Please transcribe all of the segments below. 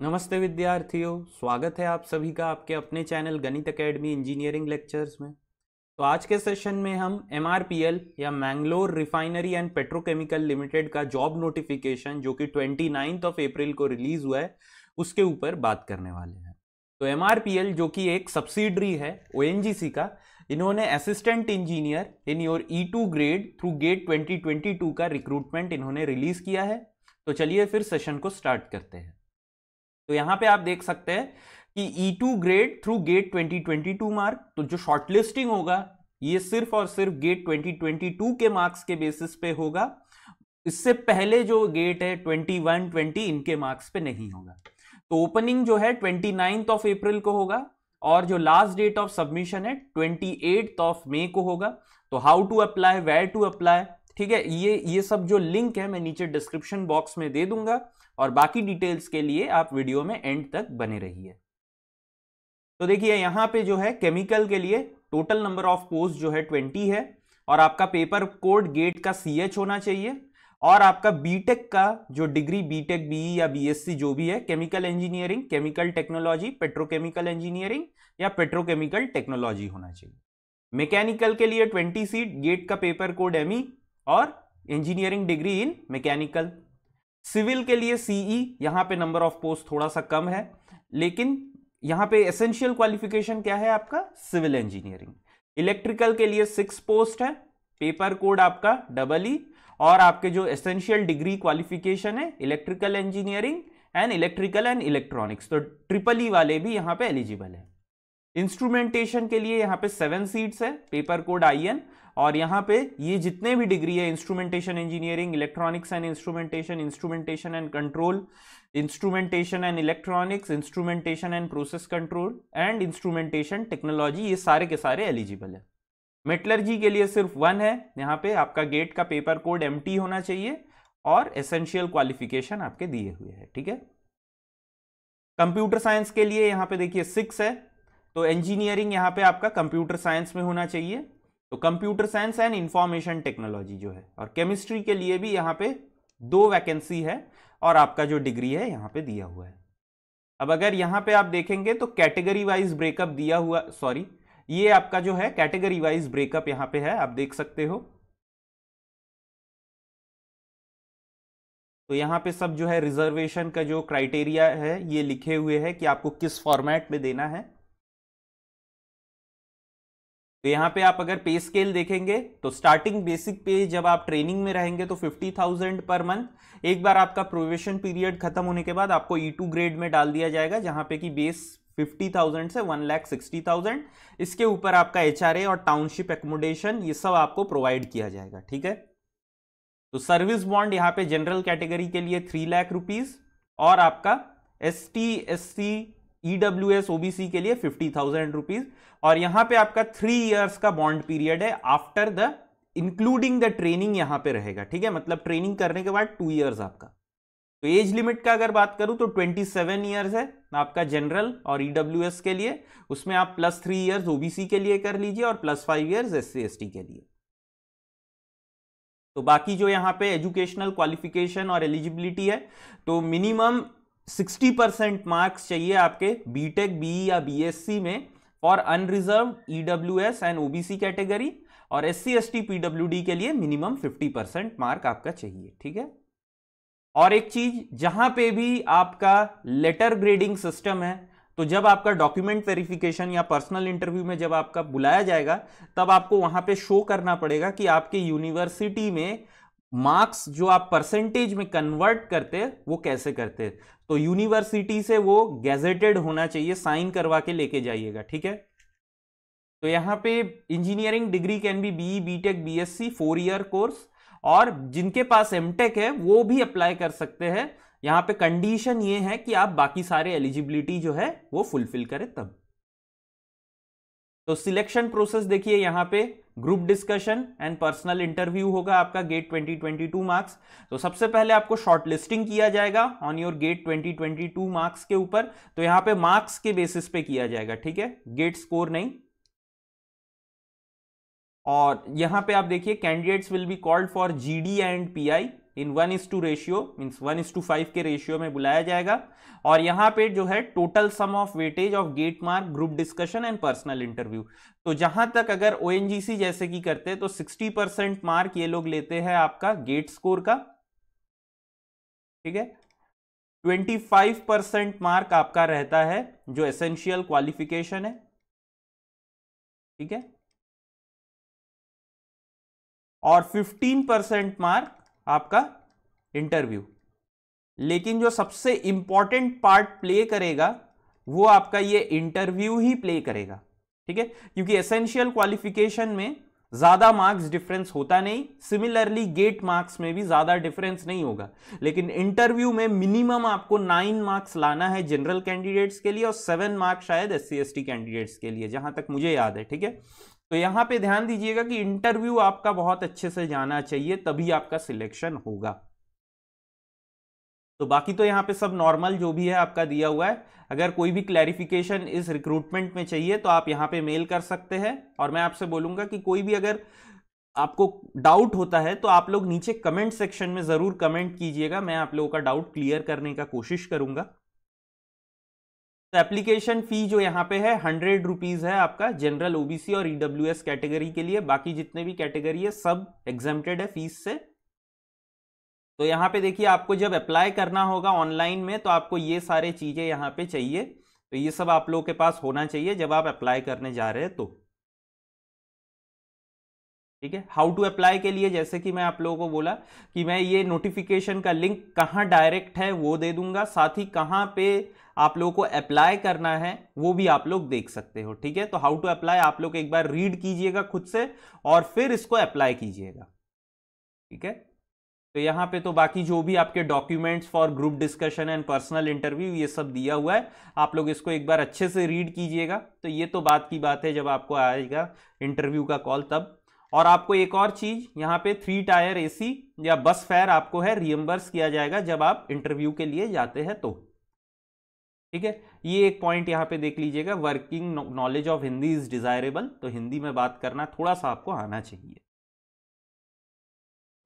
नमस्ते विद्यार्थियों, स्वागत है आप सभी का आपके अपने चैनल गणित एकेडमी इंजीनियरिंग लेक्चर्स में। तो आज के सेशन में हम एमआरपीएल या Mangalore refinery and petrochemical limited का जॉब नोटिफिकेशन, जो कि ट्वेंटी ऑफ़ अप्रैल को रिलीज़ हुआ है, उसके ऊपर बात करने वाले हैं। तो एमआरपीएल, जो कि एक सब्सिडरी है ओएनजीसी का, इन्होंने assistant engineer in your E two grade through GATE 2022 का रिक्रूटमेंट इन्होंने रिलीज़ किया है। तो चलिए फिर सेशन को स्टार्ट करते हैं। तो यहाँ पे आप देख सकते हैं कि E two grade through GATE 2022 mark तो जो शॉर्टलिस्टिंग होगा, ये सिर्फ़ और सिर्फ़ गेट 2022 के मार्क्स के बेसिस पे होगा। इससे पहले जो गेट है 21 20 इनके मार्क्स पे नहीं होगा। तो ओपनिंग जो है ट्वेंटी ऑफ़ अप्रैल को होगा और जो लास्ट डेट ऑफ़ सबमिशन है ट्वेंटी ऑफ़ मे को होगा। तो how to apply where to apply ठीक है, ये ये सब जो लिंक है, मैं नीचे डिस्क्रिप्शन बॉक्स में दे दूँगा और बाकी डिटेल्स के लिए आप वीडियो में एंड तक बने रहिए। तो देखिए, यहाँ पे जो है केमिकल के लिए टोटल नंबर ऑफ़ पोस्ट जो है ट्वेंटी है और आपका पेपर कोड गेट का सी एच होना चाहिए और आपका बीटेक का जो डिग्री बीटेक बी या बीएससी जो भी है chemical engineering chemical technology petrochemical engineering या पेट्रोकेमिकल टेक्नोलॉजी होना चाहिए। मैकेनिकल के लिए 20 सीट गेट का पेपर कोड एमई और engineering degree in mechanical civil के लिए सीई e, यहाँ पे नंबर ऑफ़ पोस्ट थोड़ा सा कम है लेकिन यहाँ पे एसेंशियल क्वालिफिकेशन क्या है आपका? सिविल इंजीनियरिंग इलेक्ट्रिकल के लिए सिक्स पोस्ट है पेपर कोड आपका डबल ई और आपके जो एसेंशियल डिग्री क्वालिफिकेशन है electrical engineering and electrical and electronics तो ट्रिपल ई वाले भी यहाँ पे एलिजिबल है। इंस्ट्रूमेंटेशन के लिए यहाँ पे सेवन सीट्स है पेपर कोड आई एन और यहाँ पे ये जितने भी डिग्री है instrumentation engineering electronics and instrumentation instrumentation and control instrumentation and electronics instrumentation and process control and instrumentation technology ये सारे के सारे एलिजिबल है। मेटलर्जी के लिए सिर्फ़ वन है, यहाँ पे आपका गेट का पेपर कोड एमटी होना चाहिए, और एसेंशियल क्वालिफिकेशन आपके दिए हुए हैं, ठीक है? कंप्यूटर साइंस के लिए यहाँ पे देखिए सिक्स है तो इंजीनियरिंग यहाँ पे आपका कंप्यूटर साइंस में होना चाहिए। तो computer science and information technology जो है, और केमिस्ट्री के लिए भी यहाँ पे दो वैकेंसी है, और आपका जो डिग्री है यहाँ पे दिया हुआ है। अब अगर यहाँ पे आप देखेंगे तो कैटेगरी वाइज ब्रेकअप दिया हुआ सॉरी ये आपका जो है कैटेगरी वाइज ब्रेकअप यहाँ पे है, आप देख सकते हो। तो यहाँ पे सब जो है रिजर्वेशन का जो क्राइटेरिया है, ये लिखे हुए है कि आपको किस फॉर्मेट में देना है। तो यहाँ पे आप अगर पे स्केल देखेंगे तो स्टार्टिंग बेसिक पे जब आप ट्रेनिंग में रहेंगे तो 50,000 पर मंथ एक बार आपका प्रोवेशन पीरियड खत्म होने के बाद आपको ई टू ग्रेड में डाल दिया जाएगा जहाँ पे कि बेस 50,000 से वन लैख सिक्सटी थाउज़ेंड इसके ऊपर आपका एचआरए और टाउनशिप एकोमोडेशन ये सब आपको प्रोवाइड किया जाएगा ठीक है? तो सर्विस बॉन्ड यहाँ पे जनरल कैटेगरी के लिए थ्री लाख रुपीज़ और आपका S T S C EWS OBC के लिए फिफ्टी थाउज़ेंड रुपीज़ और यहाँ पे आपका थ्री इयर्स का बॉन्ड पीरियड है after the including the training यहाँ पे रहेगा, ठीक है? मतलब ट्रेनिंग करने के बाद टू इयर्स आपका। तो एज लिमिट का अगर बात करूँ तो 27 इयर्स है आपका जनरल और ईडब्ल्यू एस के लिए। उसमें आप प्लस थ्री इयर्स ओबीसी के लिए कर लीजिए और plus five years S C S T के लिए। तो बाकी जो यहाँ पे एजुकेशनल क्वालिफिकेशन और एलिजिबिलिटी है तो मिनिमम 60 परसेंट मार्क्स चाहिए आपके बीटेक बी या बीएससी में for unreserved EWS and OBC category और S C S T PWD के लिए मिनिमम 50 परसेंट मार्क आपका चाहिए, ठीक है? और एक चीज़, जहाँ पे भी आपका लेटर ग्रेडिंग सिस्टम है तो जब आपका डॉक्यूमेंट वेरिफिकेशन या पर्सनल इंटरव्यू में जब आपका बुलाया जाएगा, तब आपको वहाँ पे शो करना पड़ेगा कि आपके यूनिवर्सिटी में मार्क्स जो आप परसेंटेज में कन्वर्ट करते, वो कैसे करते? तो यूनिवर्सिटी से वो गैजेटेड होना चाहिए, साइन करवा के लेके जाइएगा, ठीक है? तो यहाँ पे engineering degree can be B BTech, BSc, four year course, और जिनके पास एमटेक है, वो भी अप्लाई कर सकते हैं। यहाँ पे कंडीशन ये है कि आप बाकी सारे एलिजिबिलिटी जो है, वो फुलफिल करें तब। तो सिलेक्शन प्रोसेस देखिए यहाँ पे group discussion and personal interview होगा आपका गेट 2022 मार्क्स। तो सबसे पहले आपको शॉर्ट लिस्टिंग किया जाएगा ऑन योर गेट 2022 मार्क्स के ऊपर। तो यहाँ पे मार्क्स के बेसिस पे किया जाएगा, ठीक है? गेट स्कोर नहीं। और यहाँ पे आप देखिए candidates will be called for GD and PI in one is to ratio means one is to five के रेशियो में बुलाया जाएगा। और यहाँ पे जो है total sum of weightage of gate mark group discussion and personal interview तो जहाँ तक अगर ओ जैसे कि करते हैं तो 60 परसेंट मार्क ये लोग लेते हैं आपका गेट स्कोर का। ठीक है? 25 परसेंट मार्क आपका रहता है, जो एसेंशियल क्वालिफिकेशन है। ठीक है? और 15 परसेंट मार्क आपका इंटरव्यू। लेकिन जो सबसे इंपॉर्टेंट पार्ट प्ले करेगा, वो आपका ये इंटरव्यू ही प्ले करेगा, ठीक है? क्योंकि एसेंशियल क्वालिफिकेशन में ज़्यादा मार्क्स डिफरेंस होता नहीं सिमिलरली गेट मार्क्स में भी ज़्यादा डिफरेंस नहीं होगा। लेकिन इंटरव्यू में मिनिमम आपको नाइन मार्क्स लाना है जनरल कैंडिडेट्स के लिए और सेवन मार्क्स शायद एस सी कैंडिडेट्स के लिए, जहाँ तक मुझे याद है, ठीक है? तो यहाँ पे ध्यान दीजिएगा कि इंटरव्यू आपका बहुत अच्छे से जाना चाहिए, तभी आपका सिलेक्शन होगा। तो बाकी तो यहाँ पे सब नॉर्मल जो भी है आपका दिया हुआ है। अगर कोई भी क्लैरिफिकेशन इस रिक्रूटमेंट में चाहिए तो आप यहाँ पे मेल कर सकते हैं। और मैं आपसे बोलूँगा कि कोई भी अगर आपको डाउट होता है तो आप लोग नीचे कमेंट सेक्शन में ज़रूर कमेंट कीजिएगा। मैं आप लोगों का डाउट क्लियर करने का कोशिश करूँगा। तो एप्लीकेशन फ़ी जो यहाँ पे है हंड्रेड रुपीज़ है आपका जनरल ओबीसी और ईडब्ल्यू e कैटेगरी के लिए। बाकी जितने भी कैटेगरी है, सब एग्जामेटेड है फ़ीस से। तो यहाँ पे देखिए, आपको जब अप्लाई करना होगा ऑनलाइन में तो आपको ये सारे चीज़ें यहाँ पे चाहिए। तो ये सब आप लोगों के पास होना चाहिए जब आप अप्लाई करने जा रहे हैं तो। ठीक है? हाउ टू अप्लाई के लिए जैसे कि मैं आप लोगों को बोला कि मैं ये नोटिफिकेशन का लिंक कहाँ डायरेक्ट है वो दे दूँगा। साथ ही कहाँ पे आप लोगों को अप्लाई करना है, वो भी आप लोग देख सकते हो, ठीक है? तो हाउ टू अप्लाई आप लोग एक बार रीड कीजिएगा खुद से और फिर इसको अप्लाई कीजिएगा, ठीक है? तो यहाँ पे तो बाकी जो भी आपके documents for group discussion and personal interview ये सब दिया हुआ है, आप लोग इसको एक बार अच्छे से रीड कीजिएगा। तो ये तो बात की बात है, जब आपको आएगा इंटरव्यू का कॉल तब। और आपको एक और चीज़, यहाँ पे थ्री टायर एसी या बस फेयर आपको है रियम्बर्स किया जाएगा जब आप इंटरव्यू के लिए जाते हैं तो। ठीक है? ये एक पॉइंट यहाँ पे देख लीजिएगा working knowledge of Hindi is desirable तो हिंदी में बात करना थोड़ा सा आपको आना चाहिए।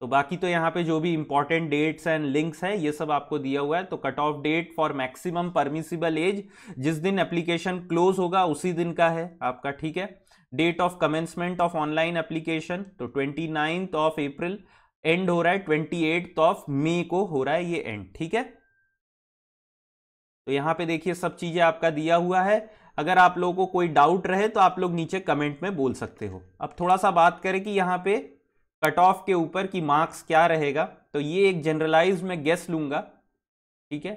तो बाकी तो यहाँ पे जो भी इंपॉर्टेंट डेट्स एंड लिंक्स है, ये सब आपको दिया हुआ है तो cut off date for maximum permissible age जिस दिन एप्लीकेशन क्लोज होगा, उसी दिन का है आपका, ठीक है? Date of commencement of online application तो twenty ninth of April end हो रहा है ट्वेंटी एट ऑफ़ मे को हो रहा है ये एंड ठीक है? तो यहाँ पे देखिए सब चीज़ें आपका दिया हुआ है। अगर आप लोगों को कोई डाउट रहे तो आप लोग नीचे कमेंट में बोल सकते हो। अब थोड़ा सा बात करें कि यहाँ पे कट ऑफ़ के ऊपर की मार्क्स क्या रहेगा। तो ये एक जनरलाइज में गेस लूँगा, ठीक है?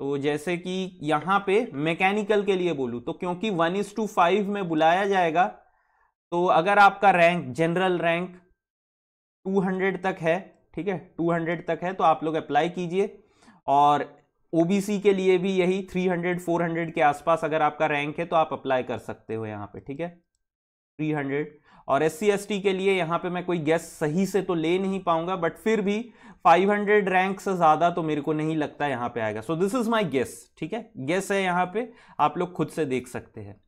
तो जैसे कि यहाँ पे मैकेनिकल के लिए बोलूँ तो क्योंकि वन इज़ टू फाइव में बुलाया जाएगा तो अगर आपका रैंक, जनरल रैंक 200 तक है, ठीक है? 200 तक है तो आप लोग अप्लाई कीजिए। और ओबीसी के लिए भी यही 300 400 के आसपास अगर आपका रैंक है तो आप अप्लाई कर सकते हो यहाँ पे, ठीक है? 300 और एस सी के लिए यहाँ पे मैं कोई गैस सही से तो ले नहीं पाऊँगा बट फिर भी 500 रैंक से ज़्यादा तो मेरे को नहीं लगता यहाँ पे आएगा। So this is my guess ठीक है? गेस है यहाँ पे, आप लोग खुद से देख सकते हैं।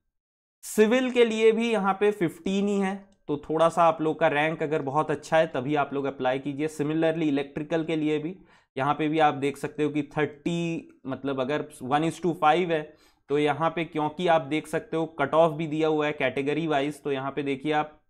सिविल के लिए भी यहाँ पे 15 ही है। तो थोड़ा सा आप लोग का रैंक अगर बहुत अच्छा है, तभी आप लोग अप्लाई कीजिए। सिमिलरली इलेक्ट्रिकल के लिए भी, यहाँ पे भी आप देख सकते हो कि 30 मतलब अगर वन इज़ टू फाइव है तो यहाँ पे क्योंकि आप देख सकते हो कट ऑफ़ भी दिया हुआ है कैटेगरी वाइज तो यहाँ पे देखिए आप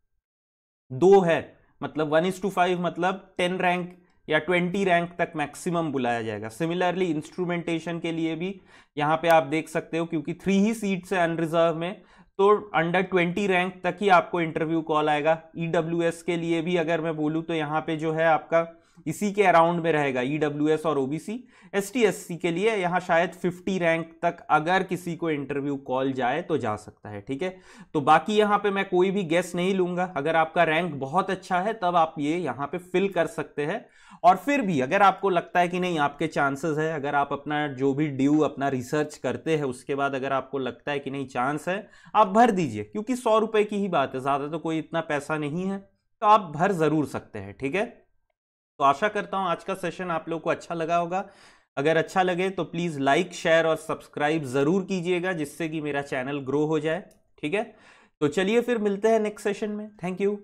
दो है। मतलब वन इज़ टू फाइव मतलब टेन रैंक या ट्वेंटी रैंक तक मैक्सिमम बुलाया जाएगा। सिमिलरली इंस्ट्रूमेंटेशन के लिए भी यहाँ पे आप देख सकते हो, क्योंकि थ्री ही सीट्स है अनरिजर्व में तो अंडर ट्वेंटी रैंक तक ही आपको इंटरव्यू कॉल आएगा। ईडब्ल्यू e के लिए भी अगर मैं बोलूँ तो यहाँ पे जो है आपका इसी के अराउंड में रहेगा ईडब्ल्यू e और ओबीसी एसटी एससी के लिए यहाँ शायद 50 रैंक तक अगर किसी को इंटरव्यू कॉल जाए तो जा सकता है, ठीक है? तो बाकी यहाँ पे मैं कोई भी गेस नहीं लूँगा। अगर आपका रैंक बहुत अच्छा है, तब आप ये यहाँ पे फिल कर सकते हैं। और फिर भी अगर आपको लगता है कि नहीं, आपके चांसेस है, अगर आप अपना जो भी ड्यू अपना रिसर्च करते हैं, उसके बाद अगर आपको लगता है कि नहीं चांस है, आप भर दीजिए, क्योंकि सौ रुपए की ही बात है, ज़्यादा तो कोई इतना पैसा नहीं है तो आप भर ज़रूर सकते हैं, ठीक है? तो आशा करता हूँ आज का सेशन आप लोग को अच्छा लगा होगा। अगर अच्छा लगे तो प्लीज़ लाइक शेयर और सब्सक्राइब ज़रूर कीजिएगा जिससे कि मेरा चैनल ग्रो हो जाए। ठीक है? तो चलिए फिर मिलते हैं नेक्स्ट सेशन में। Thank you